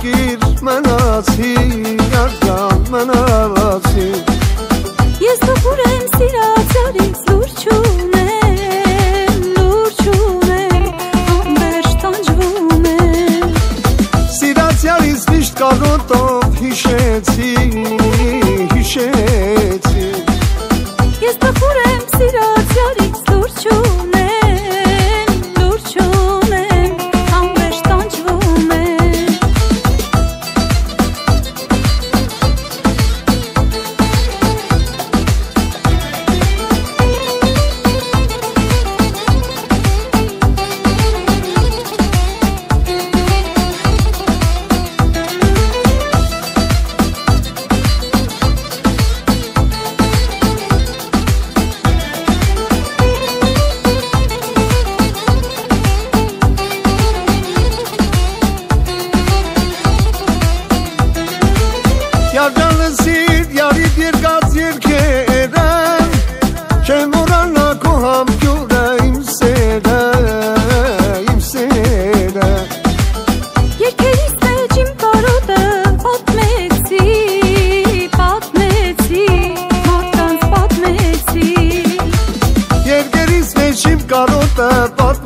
մտքիր մնացի, արգան մնացի Ես դու ուր եմ սիրած արից լուր չունեմ, լուր չունեմ, ամբերջ տանջվում եմ Սիրած արից միշտ կարոտով հիշեմ Karalı zir yari bir gazir kerem. Kemurana koham kure imsere imsere Yekeyse cim karuda patmeti patmeti Martans patmeti Yergeriz ve cim karuda patmeti